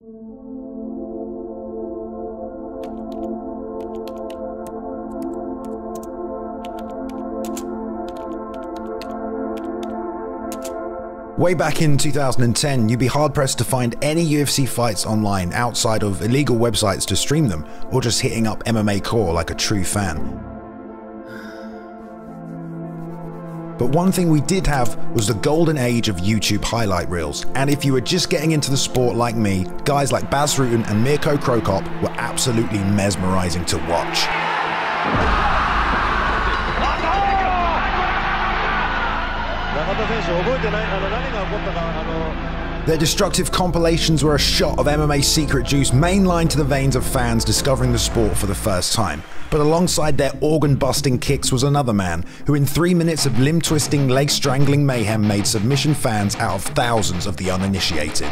Way back in 2010, you'd be hard pressed to find any UFC fights online outside of illegal websites to stream them, or just hitting up MMA Core like a true fan. But one thing we did have was the golden age of YouTube highlight reels, and if you were just getting into the sport like me, guys like Bas Rutten and Mirko Cro Cop were absolutely mesmerizing to watch. Their destructive compilations were a shot of MMA secret juice mainlined to the veins of fans discovering the sport for the first time. But alongside their organ busting kicks was another man who, in three minutes of limb twisting, leg strangling mayhem, made submission fans out of thousands of the uninitiated.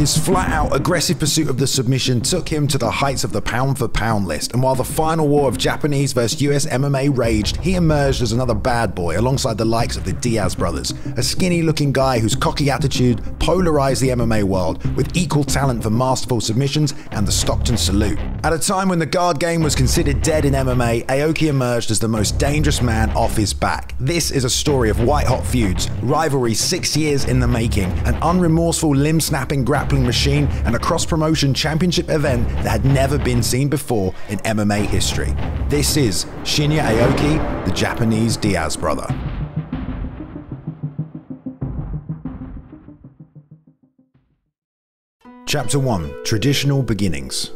His flat out aggressive pursuit of the submission took him to the heights of the pound for pound list, and while the final war of Japanese vs US MMA raged, he emerged as another bad boy alongside the likes of the Diaz brothers, a skinny looking guy whose cocky attitude polarized the MMA world with equal talent for masterful submissions and the Stockton salute. At a time when the guard game was considered dead in MMA, Aoki emerged as the most dangerous man off his back. This is a story of white hot feuds, rivalry six years in the making, an unremorseful limb snapping grappling machine, and a cross promotion championship event that had never been seen before in MMA history. This is Shinya Aoki, the Japanese Diaz brother. Chapter 1 Traditional Beginnings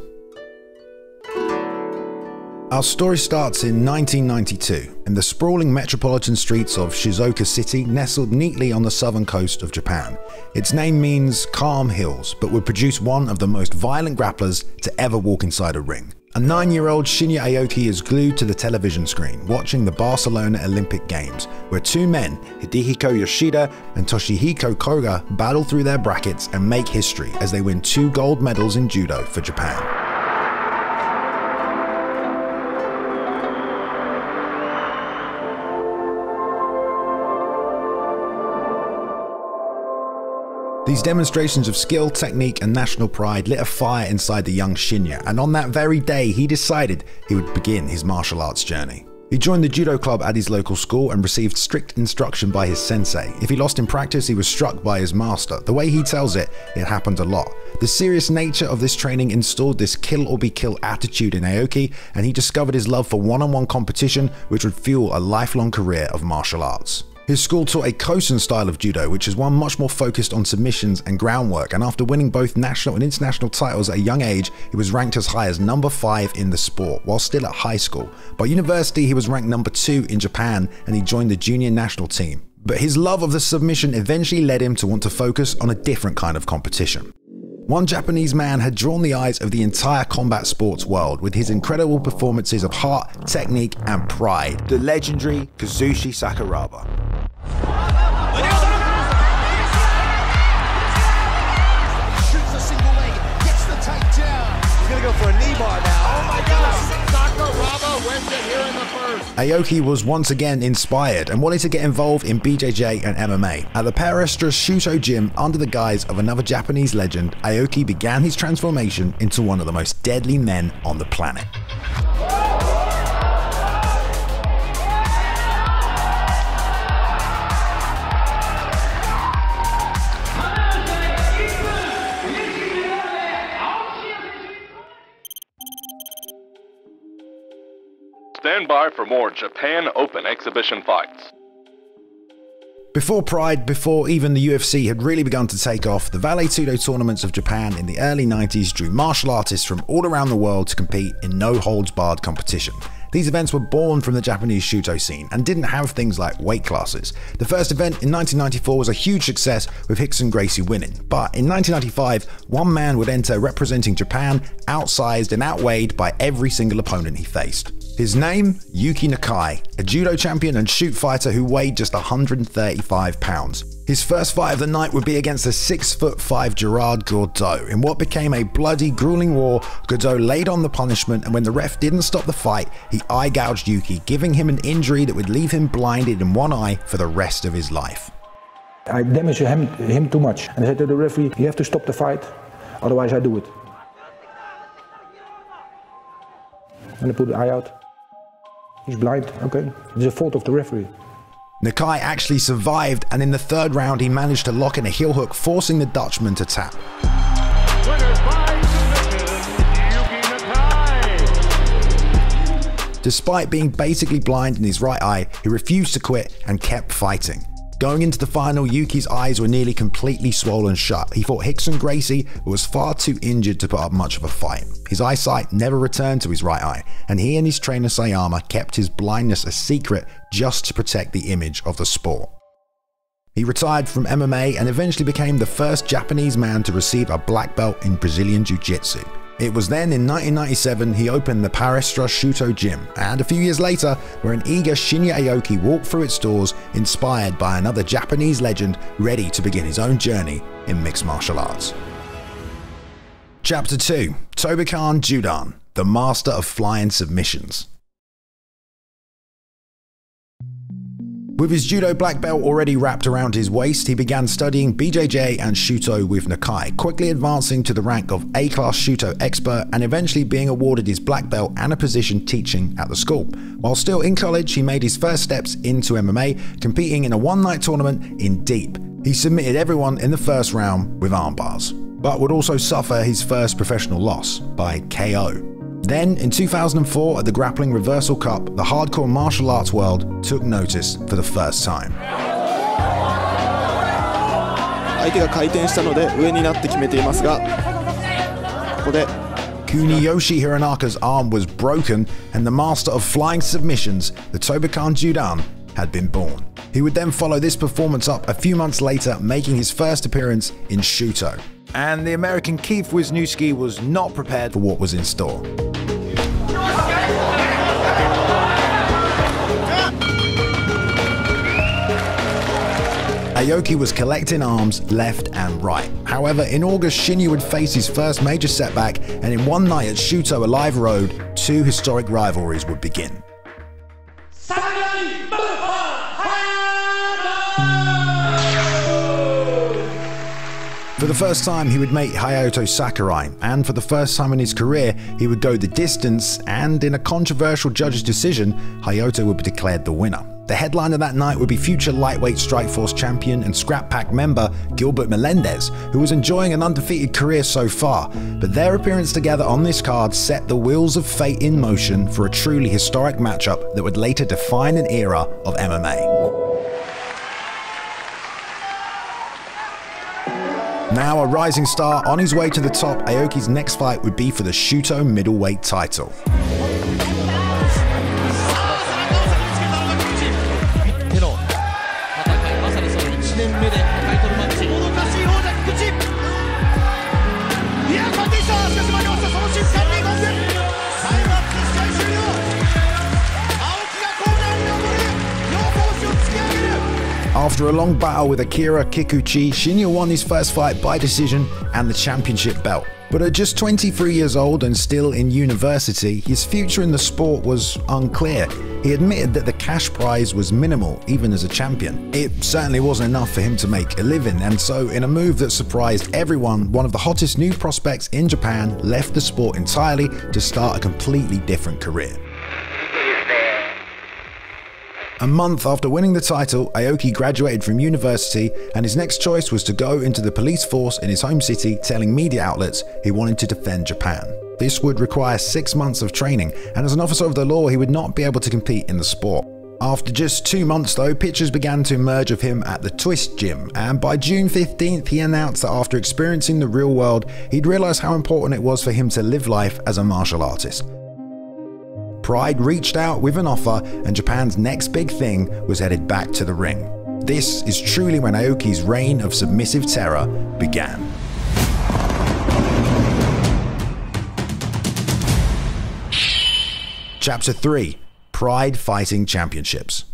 our story starts in 1992 in the sprawling metropolitan streets of Shizuoka City, nestled neatly on the southern coast of Japan. Its name means calm hills, but would produce one of the most violent grapplers to ever walk inside a ring. A nine year old Shinya Aoki is glued to the television screen, watching the Barcelona Olympic Games, where two men, Hidehiko Yoshida and Toshihiko Koga, battle through their brackets and make history as they win two gold medals in judo for Japan. These demonstrations of skill, technique, and national pride lit a fire inside the young Shinya, and on that very day, he decided he would begin his martial arts journey. He joined the judo club at his local school and received strict instruction by his sensei. If he lost in practice, he was struck by his master. The way he tells it, it happened a lot. The serious nature of this training installed this kill or be killed attitude in Aoki, and he discovered his love for one on one competition, which would fuel a lifelong career of martial arts. His school taught a Kosen style of judo, which is one much more focused on submissions and groundwork, and after winning both national and international titles at a young age, he was ranked as high as number 5 in the sport, while still at high school. By university, he was ranked number 2 in Japan, and he joined the junior national team. But his love of the submission eventually led him to want to focus on a different kind of competition. One Japanese man had drawn the eyes of the entire combat sports world with his incredible performances of heart, technique, and pride the legendary Kazushi Sakuraba. Shoots a single leg, gets the takedown. He's gonna go for a knee bar now. Oh my God! Aoki was once again inspired and wanted to get involved in BJJ and MMA. At the Paraestra Shooto gym, under the guise of another Japanese legend, Aoki began his transformation into one of the most deadly men on the planet. Stand by for more Japan Open exhibition fights. Before Pride, before even the UFC had really begun to take off, the Vale Tudo tournaments of Japan in the early 90s drew martial artists from all around the world to compete in no holds barred competition. These events were born from the Japanese Shooto scene and didn't have things like weight classes. The first event in 1994 was a huge success with Rickson Gracie winning, but in 1995, one man would enter representing Japan outsized and outweighed by every single opponent he faced. His name? Yuki Nakai, a judo champion and shoot fighter who weighed just 135 pounds. His first fight of the night would be against the 6'5 Gerard Gordeau. In what became a bloody, grueling war, Gordeau laid on the punishment, and when the ref didn't stop the fight, he eye gouged Yuki, giving him an injury that would leave him blinded in one eye for the rest of his life. I damaged him, him too much. And I said to the referee, you have to stop the fight, otherwise I do it. And I put the eye out. He's blind, okay. It's the fault of the referee. Nakai actually survived, and in the third round, he managed to lock in a heel hook, forcing the Dutchman to tap. Despite being basically blind in his right eye, he refused to quit and kept fighting. Going into the final, Yuki's eyes were nearly completely swollen shut. He fought Rickson Gracie, was far too injured to put up much of a fight. His eyesight never returned to his right eye, and he and his trainer Sayama kept his blindness a secret just to protect the image of the sport. He retired from MMA and eventually became the first Japanese man to receive a black belt in Brazilian Jiu Jitsu. It was then in 1997 he opened the Paraestra Shooto Gym, and a few years later, where an eager Shinya Aoki walked through its doors, inspired by another Japanese legend ready to begin his own journey in mixed martial arts. Chapter 2 Tobikan Judan, the master of flying submissions. With his judo black belt already wrapped around his waist, he began studying BJJ and Shooto with Nakai, quickly advancing to the rank of A-class Shooto expert and eventually being awarded his black belt and a position teaching at the school. While still in college, he made his first steps into MMA, competing in a one-night tournament in Deep. He submitted everyone in the first round with armbars, but would also suffer his first professional loss by KO. Then, in 2004, at the Grappling Reversal Cup, the hardcore martial arts world took notice for the first time. Kuniyoshi Hiranaka's arm was broken, and the master of flying submissions, the Tobikan Judan, had been born. He would then follow this performance up a few months later, making his first appearance in Shooto. And the American Keith Wisniewski was not prepared for what was in store. Aoki was collecting arms left and right. However, in August, Shinya would face his first major setback, and in one night at Shooto Alive Road, two historic rivalries would begin. For the first time, he would meet Hayato Sakurai, and for the first time in his career, he would go the distance, and in a controversial judge's decision, Hayato would be declared the winner. The headliner that night would be future lightweight Strikeforce champion and Skrap Pack member Gilbert Melendez, who was enjoying an undefeated career so far, but their appearance together on this card set the wheels of fate in motion for a truly historic matchup that would later define an era of MMA. Now a rising star on his way to the top, Aoki's next fight would be for the Shooto middleweight title. After a long battle with Akira Kikuchi, Shinya won his first fight by decision and the championship belt. But at just 23 years old and still in university, his future in the sport was unclear. He admitted that the cash prize was minimal, even as a champion. It certainly wasn't enough for him to make a living, and so, in a move that surprised everyone, one of the hottest new prospects in Japan left the sport entirely to start a completely different career. A month after winning the title, Aoki graduated from university and his next choice was to go into the police force in his home city telling media outlets he wanted to defend Japan. This would require six months of training, and as an officer of the law, he would not be able to compete in the sport. After just two months, though, pictures began to emerge of him at the Twist Gym, and by June 15th, he announced that after experiencing the real world, he'd realised how important it was for him to live life as a martial artist. Pride reached out with an offer, and Japan's next big thing was headed back to the ring. This is truly when Aoki's reign of submissive terror began. Chapter 3 Pride Fighting Championships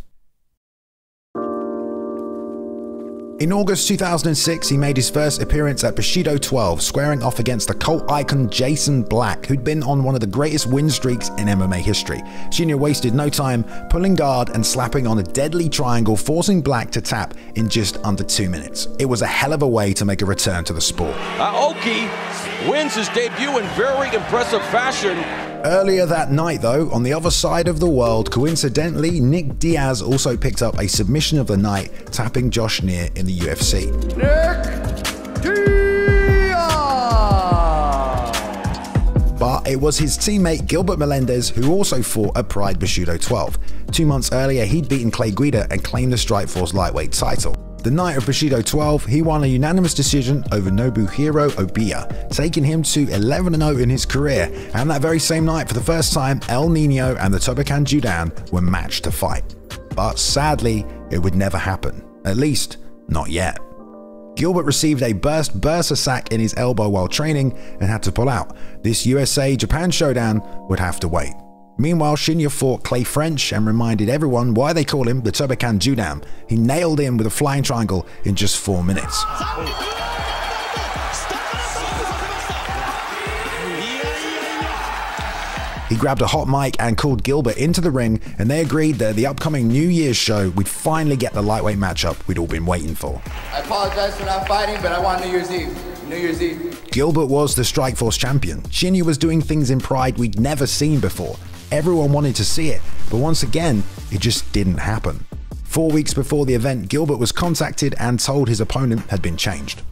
In August 2006, he made his first appearance at Bushido 12, squaring off against the cult icon Jason Black, who'd been on one of the greatest win streaks in MMA history. Shinya wasted no time, pulling guard and slapping on a deadly triangle, forcing Black to tap in just under two minutes. It was a hell of a way to make a return to the sport. Uh, Aoki wins his debut in very impressive fashion Earlier that night, though, on the other side of the world, coincidentally, Nick Diaz also picked up a submission of the night, tapping Josh Neer in the UFC. Nick Diaz! But it was his teammate Gilbert Melendez who also fought at Pride Bushido 12. Two months earlier, he'd beaten Clay Guida and claimed the Strikeforce lightweight title. The night of Bushido 12, he won a unanimous decision over Nobuhiro Obiya, taking him to 11-0 in his career, and that very same night, for the first time, El Nino and the Tobikan Judan were matched to fight. But sadly, it would never happen. At least, not yet. Gilbert received a burst bursa sack in his elbow while training and had to pull out. This USA Japan showdown would have to wait. Meanwhile, Shinya fought Clay French and reminded everyone why they call him the Tobikan Judan. He nailed him with a flying triangle in just four minutes. He grabbed a hot mic and called Gilbert into the ring, and they agreed that the upcoming New Year's show, we'd finally get the lightweight matchup we'd all been waiting for. I apologize for not fighting, but I want New Year's Eve. New Year's Eve. Gilbert was the Strikeforce champion. Shinya was doing things in Pride we'd never seen before. Everyone wanted to see it, but once again, it just didn't happen. Four weeks before the event, Gilbert was contacted and told his opponent had been changed.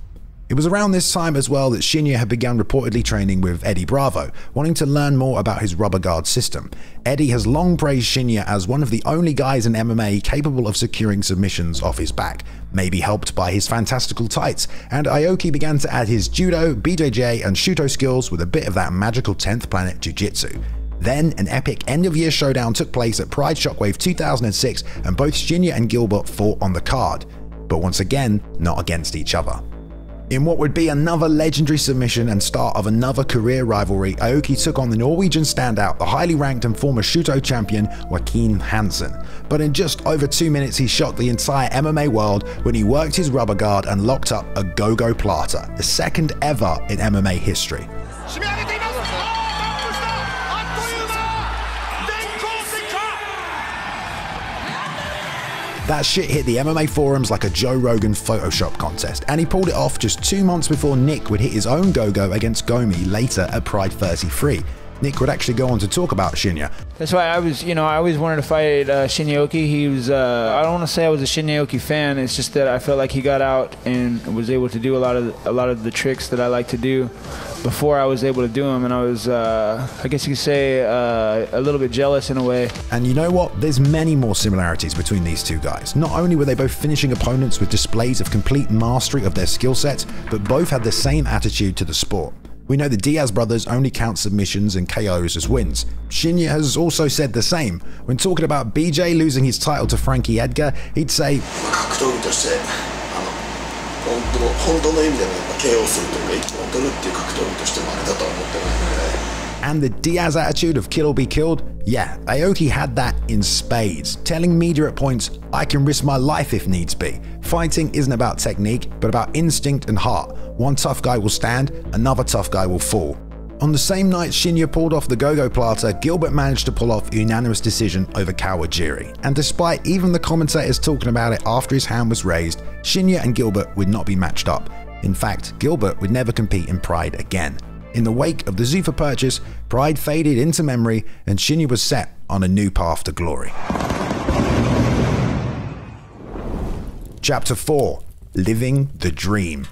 It was around this time as well that Shinya had begun reportedly training with Eddie Bravo, wanting to learn more about his rubber guard system. Eddie has long praised Shinya as one of the only guys in MMA capable of securing submissions off his back, maybe helped by his fantastical tights, and Aoki began to add his judo, BJJ, and Shooto skills with a bit of that magical 10th planet jiu-jitsu. Then, an epic end of year showdown took place at Pride Shockwave 2006, and both Shinya and Gilbert fought on the card, but once again, not against each other. In what would be another legendary submission and start of another career rivalry, Aoki took on the Norwegian standout, the highly ranked and former Shooto champion Joachim Hansen. But in just over two minutes, he shocked the entire MMA world when he worked his rubber guard and locked up a Gogo Plata, the second ever in MMA history. That shit hit the MMA forums like a Joe Rogan Photoshop contest, and he pulled it off just two months before Nick would hit his own go-go against Gomi later at Pride 33. Nick would actually go on to talk about Shinya. That's why I was, you know, I always wanted to fight uh, Shinya He was, uh, I don't want to say I was a Shinya fan. It's just that I felt like he got out and was able to do a lot of a lot of the tricks that I like to do before I was able to do them, and I was, uh, I guess you could say, uh, a little bit jealous in a way. And you know what? There's many more similarities between these two guys. Not only were they both finishing opponents with displays of complete mastery of their skill sets, but both had the same attitude to the sport. We know the Diaz brothers only count submissions and KOs as wins. Shinya has also said the same. When talking about BJ losing his title to Frankie Edgar, he'd say, 本当の意味での KO するとか一本取るっていう格闘技としてもあれだとは思ってないので。And the Diaz attitude of kill or be killed? Yeah, Aoki had that in spades, telling media at points, I can risk my life if needs be. Fighting isn't about technique, but about instinct and heart. One tough guy will stand, another tough guy will fall. On the same night Shinya pulled off the Gogo Plata, Gilbert managed to pull off a unanimous decision over Kawajiri. And despite even the commentators talking about it after his hand was raised, Shinya and Gilbert would not be matched up. In fact, Gilbert would never compete in Pride again. In the wake of the Zuffa purchase, Pride faded into memory and Shinya was set on a new path to glory. Chapter 4 Living the Dream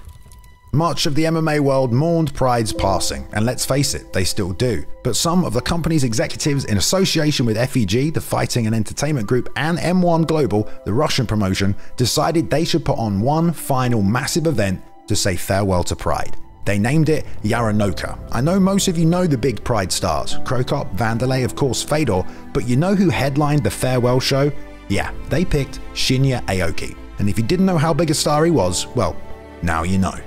much of the MMA world mourned Pride's passing, and let's face it, they still do. But some of the company's executives, in association with FEG, the fighting and entertainment group, and M1 Global, the Russian promotion, decided they should put on one final massive event to say farewell to Pride. They named it Yarennoka. I know most of you know the big Pride stars, Cro Cop, Vanderlei, of course Fedor, but you know who headlined the farewell show? Yeah, they picked Shinya Aoki. And if you didn't know how big a star he was, well, now you know.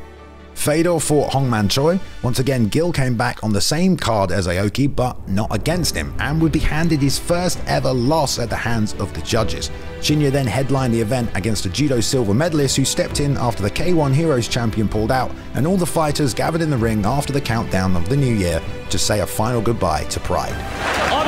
Fedor fought Hongman Choi. Once again, Gill came back on the same card as Aoki, but not against him, and would be handed his first ever loss at the hands of the judges. Shinya then headlined the event against a judo silver medalist who stepped in after the K1 Heroes champion pulled out, and all the fighters gathered in the ring after the countdown of the new year to say a final goodbye to Pride.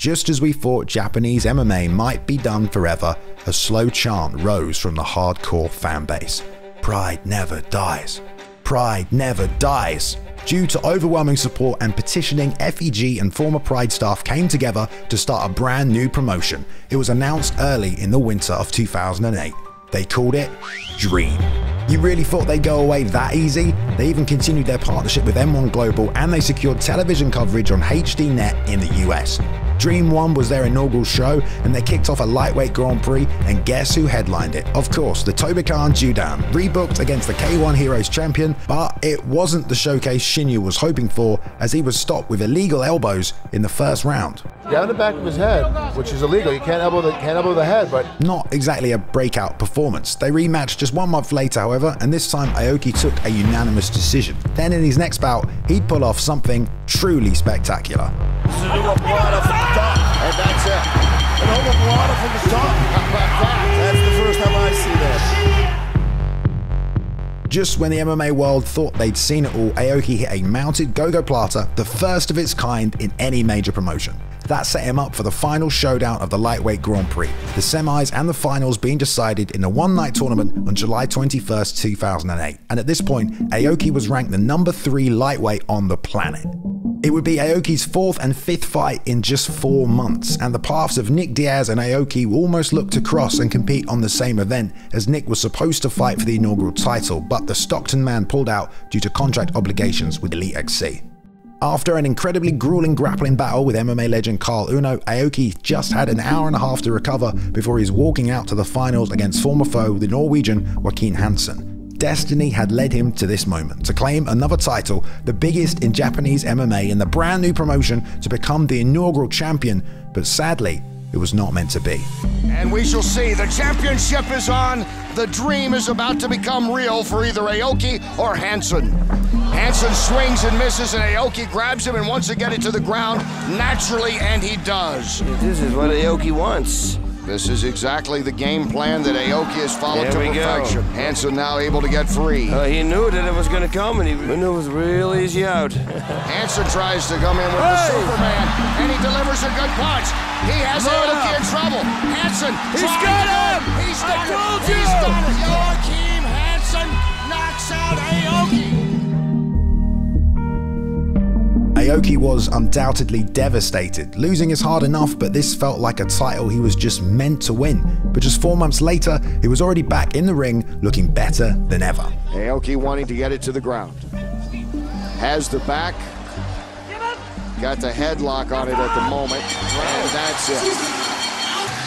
Just as we thought Japanese MMA might be done forever, a slow chant rose from the hardcore fanbase. Pride never dies. Pride never dies. Due to overwhelming support and petitioning, FEG and former Pride staff came together to start a brand new promotion. It was announced early in the winter of 2008. They called it Dream. You really thought they'd go away that easy? They even continued their partnership with M1 Global and they secured television coverage on HDNet in the US. Dream 1 was their inaugural show and they kicked off a lightweight Grand Prix and guess who headlined it? Of course, the Tobikan Judan, rebooked against the K1 Heroes champion, but it wasn't the showcase Shinya was hoping for as he was stopped with illegal elbows in the first round. Down the back of his head, which is illegal. You can't elbow the can't elbow the head, but Not exactly a breakout performance. They rematched just one month later, however, and this time Aoki took a unanimous decision. Then in his next bout, he'd pull off something truly spectacular. And that's it. An omoplata from the top. How about that? That's the first time I see that. Just when the MMA world thought they'd seen it all, Aoki hit a mounted go-go Plata, the first of its kind in any major promotion. That set him up for the final showdown of the lightweight Grand Prix, the semis and the finals being decided in a one night tournament on July 21st, 2008. And at this point, Aoki was ranked the number 3 lightweight on the planet. It would be Aoki's fourth and fifth fight in just four months, and the paths of Nick Diaz and Aoki almost looked to cross and compete on the same event, as Nick was supposed to fight for the inaugural title, but the Stockton man pulled out due to contract obligations with Elite XC. After an incredibly grueling grappling battle with MMA legend Caol Uno, Aoki just had an hour and a half to recover before he's walking out to the finals against former foe, the Norwegian Joachim Hansen. Destiny had led him to this moment to claim another title, the biggest in Japanese MMA in the brand new promotion to become the inaugural champion, but sadly, it was not meant to be. And we shall see. The championship is on. The dream is about to become real for either Aoki or Hansen. Hansen swings and misses, and Aoki grabs him and wants to get it to the ground naturally, and he does. This is what Aoki wants. This is exactly the game plan that Aoki has followed There to we go. perfection. Hansen now able to get free. Uh, he knew that it was going to come, and he maneuvers real easy out. Hansen tries to come in with the Superman, and he delivers a good punch. He has Load Aoki up. in trouble. Hansen, he's got him! He's I done it. told He's you! done it. Joachim Hansen knocks out Aoki. Aoki was undoubtedly devastated. Losing is hard enough, but this felt like a title he was just meant to win. But just four months later, he was already back in the ring, looking better than ever. Aoki wanting to get it to the ground. Has the back. Got the headlock on it at the moment. And that's it.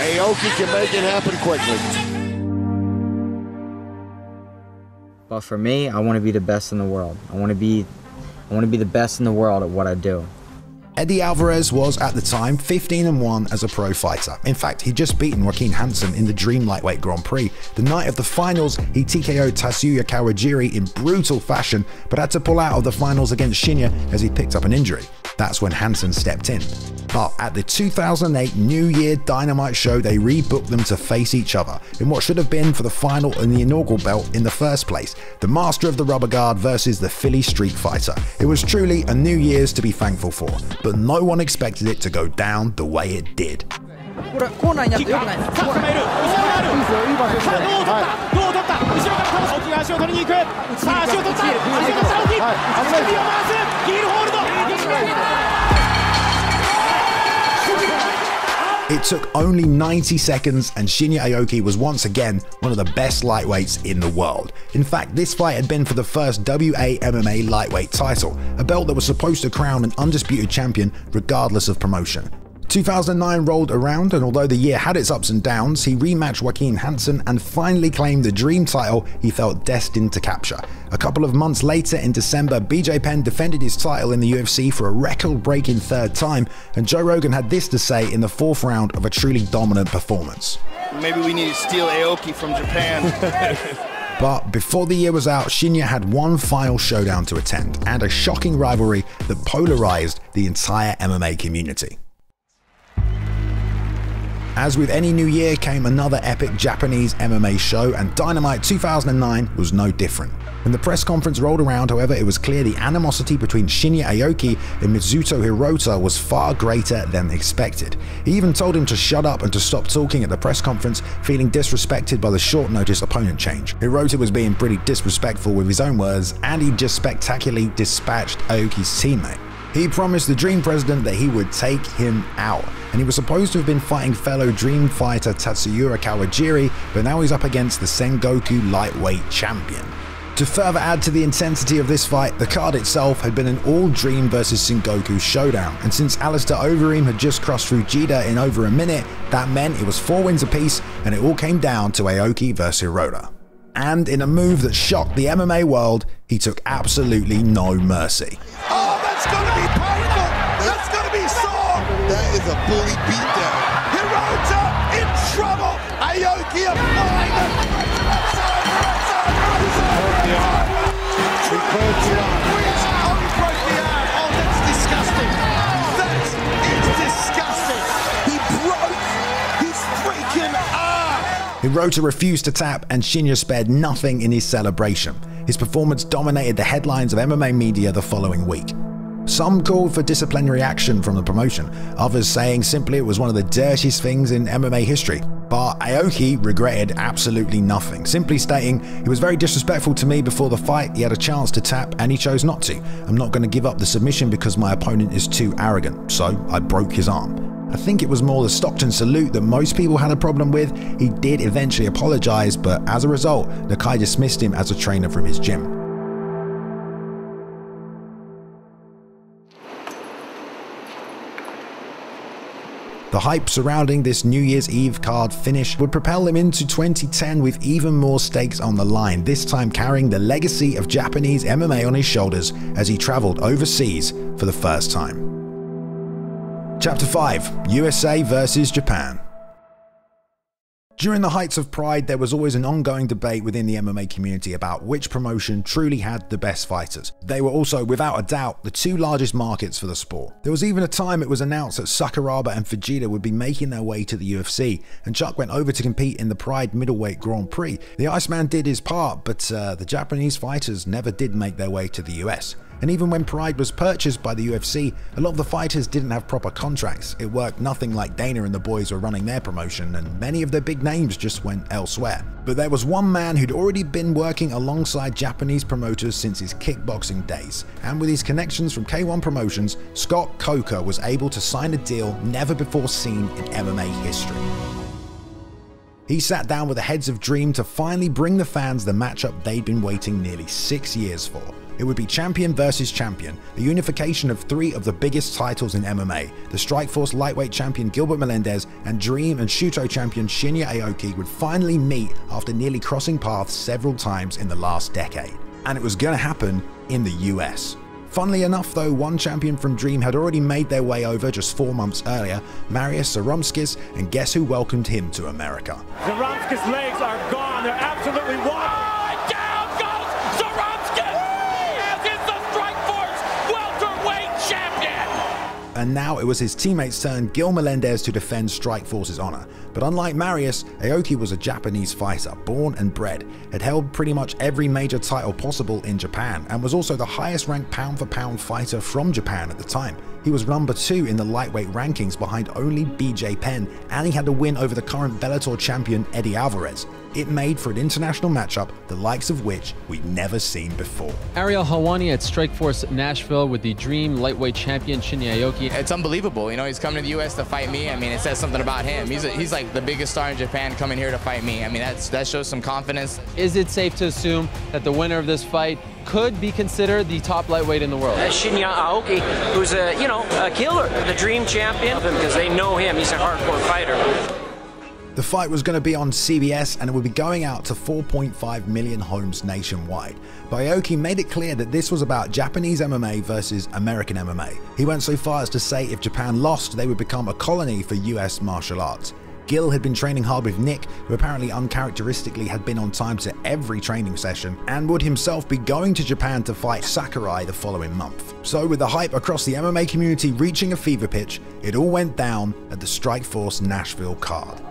Aoki can make it happen quickly. But for me, I want to be the best in the world. I want to be I want to be the best in the world at what I do. Eddie Alvarez was at the time 15 and 1 as a pro fighter. In fact, he'd just beaten Joachim Hansen in the Dream Lightweight Grand Prix. The night of the finals, he TKO'd Tatsuya Kawajiri in brutal fashion, but had to pull out of the finals against Shinya as he picked up an injury. That's when Hansen stepped in. But at the 2008 New Year Dynamite show, they rebooked them to face each other in what should have been for the final and the inaugural belt in the first place. The Master of the Rubber Guard versus the Philly Street Fighter. It was truly a New Year's to be thankful for, but no one expected it to go down the way it did. これコーナーになってよくない。さあ捕まえる後ろがある。さあどう取った？どう取った？後ろから足を取りに行く。さあ足を取った。足を取った青木首を回す。ヒールホールド It took only 90 seconds, and Shinya Aoki was once again one of the best lightweights in the world. In fact, this fight had been for the first WA MMA lightweight title, a belt that was supposed to crown an undisputed champion regardless of promotion. 2009 rolled around, and although the year had its ups and downs, he rematched Joachim Hansen and finally claimed the dream title he felt destined to capture. A couple of months later, in December, BJ Penn defended his title in the UFC for a record breaking third time, and Joe Rogan had this to say in the fourth round of a truly dominant performance. Maybe we need to steal Aoki from Japan. But before the year was out, Shinya had one final showdown to attend, and a shocking rivalry that polarized the entire MMA community. As with any new year came another epic Japanese MMA show, and Dynamite 2009 was no different. When the press conference rolled around, however, it was clear the animosity between Shinya Aoki and Mizuto Hirota was far greater than expected. He even told him to shut up and to stop talking at the press conference, feeling disrespected by the short notice opponent change. Hirota was being pretty disrespectful with his own words, and he just spectacularly dispatched Aoki's teammate. He promised the Dream President that he would take him out, and he was supposed to have been fighting fellow Dream fighter Tatsuya Kawajiri, but now he's up against the Sengoku lightweight champion. To further add to the intensity of this fight, the card itself had been an all Dream versus Sengoku showdown, and since Alistair Overeem had just crossed through Jida in over a minute, that meant it was four wins apiece, and it all came down to Aoki versus Hirota. And in a move that shocked the MMA world, he took absolutely no mercy. Oh, that's gonna be painful! That's gonna be sore! That is a bully beatdown. Hirota in trouble! Aoki applying the... He broke the arm. Oh, he broke the arm! Oh, that's disgusting! That is disgusting! He broke his freaking arm! Hirota refused to tap, and Shinya spared nothing in his celebration. His performance dominated the headlines of MMA media the following week. Some called for disciplinary action from the promotion, others saying simply it was one of the dirtiest things in MMA history. But Aoki regretted absolutely nothing, simply stating, It was very disrespectful to me before the fight, he had a chance to tap and he chose not to. I'm not going to give up the submission because my opponent is too arrogant, so I broke his arm. I think it was more the Stockton salute that most people had a problem with. He did eventually apologize, but as a result, Nakai dismissed him as a trainer from his gym. The hype surrounding this New Year's Eve card finish would propel him into 2010 with even more stakes on the line, this time carrying the legacy of Japanese MMA on his shoulders as he travelled overseas for the first time. Chapter 5 USA vs Japan during the heights of Pride, there was always an ongoing debate within the MMA community about which promotion truly had the best fighters. They were also, without a doubt, the two largest markets for the sport. There was even a time it was announced that Sakuraba and Fujita would be making their way to the UFC, and Chuck went over to compete in the Pride Middleweight Grand Prix. The Iceman did his part, but uh, the Japanese fighters never did make their way to the US. And even when Pride was purchased by the UFC, a lot of the fighters didn't have proper contracts. It worked nothing like Dana and the boys were running their promotion, and many of their big names just went elsewhere. But there was one man who'd already been working alongside Japanese promoters since his kickboxing days, and with his connections from K1 Promotions, Scott Coker was able to sign a deal never before seen in MMA history. He sat down with the heads of Dream to finally bring the fans the matchup they'd been waiting nearly six years for. It would be champion versus champion, a unification of three of the biggest titles in MMA. The Strikeforce lightweight champion Gilbert Melendez and Dream and Shooto champion Shinya Aoki would finally meet after nearly crossing paths several times in the last decade. And it was going to happen in the US. Funnily enough though, one champion from Dream had already made their way over just four months earlier, Marius Zaromskis, and guess who welcomed him to America? Zaromskis' legs are gone, they're absolutely wide. And now it was his teammate's turn, Gil Melendez, to defend Strikeforce's honor. But unlike Marius, Aoki was a Japanese fighter, born and bred, had held pretty much every major title possible in Japan, and was also the highest ranked pound for pound fighter from Japan at the time. He was number 2 in the lightweight rankings behind only BJ Penn, and he had a win over the current Bellator champion Eddie Alvarez. It made for an international matchup, the likes of which we'd never seen before. Ariel Helwani at Strikeforce Nashville with the Dream lightweight champion Shinya Aoki. It's unbelievable. You know, he's coming to the U.S. to fight me. I mean, it says something about him. He's, a, he's like the biggest star in Japan coming here to fight me. I mean, that's, that shows some confidence. Is it safe to assume that the winner of this fight could be considered the top lightweight in the world. Uh, Shinya Aoki, who's a, you know, a killer, the dream champion, of him, because they know him. He's a hardcore fighter. The fight was going to be on CBS and it would be going out to 4.5 million homes nationwide. But Aoki made it clear that this was about Japanese MMA versus American MMA. He went so far as to say if Japan lost, they would become a colony for US martial arts. Gil had been training hard with Nick, who apparently uncharacteristically had been on time to every training session, and would himself be going to Japan to fight Sakurai the following month. So, with the hype across the MMA community reaching a fever pitch, it all went down at the Strikeforce Nashville card.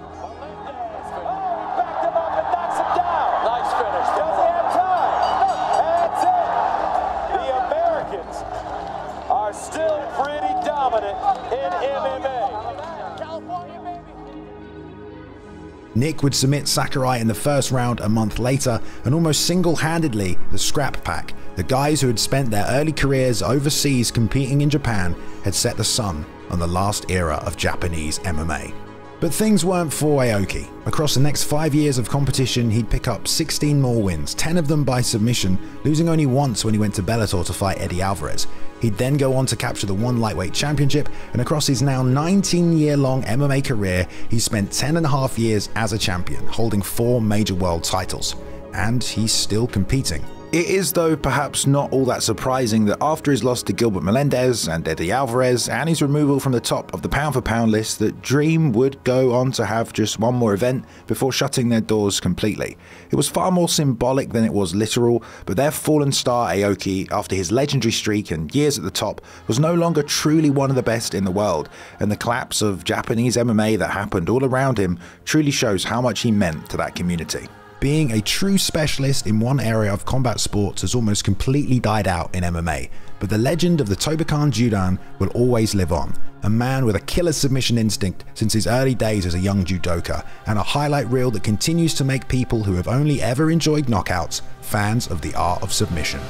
Nick would submit Sakurai in the first round a month later, and almost single handedly, the Skrap Pack, the guys who had spent their early careers overseas competing in Japan, had set the sun on the last era of Japanese MMA. But things weren't for Aoki. Across the next five years of competition, he'd pick up 16 more wins, 10 of them by submission, losing only once when he went to Bellator to fight Eddie Alvarez. He'd then go on to capture the One Lightweight Championship, and across his now 19 year long MMA career, he spent 10 and a half years as a champion, holding four major world titles. And he's still competing. It is, though, perhaps not all that surprising that after his loss to Gilbert Melendez and Eddie Alvarez and his removal from the top of the pound for pound list, that Dream would go on to have just one more event before shutting their doors completely. It was far more symbolic than it was literal, but their fallen star Aoki, after his legendary streak and years at the top, was no longer truly one of the best in the world, and the collapse of Japanese MMA that happened all around him truly shows how much he meant to that community. Being a true specialist in one area of combat sports has almost completely died out in MMA, but the legend of the Tobikan Judan will always live on. A man with a killer submission instinct since his early days as a young judoka, and a highlight reel that continues to make people who have only ever enjoyed knockouts fans of the art of submission.